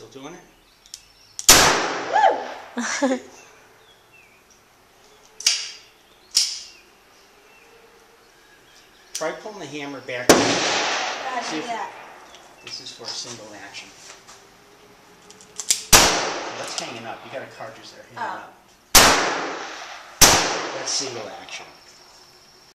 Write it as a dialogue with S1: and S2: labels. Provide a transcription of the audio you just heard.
S1: Still doing it? Try pulling the hammer back.
S2: Gotta
S1: See
S2: that.
S1: This is for a single action. That's hanging up. You got a cartridge there. hanging
S2: Oh.
S1: up. That's single action.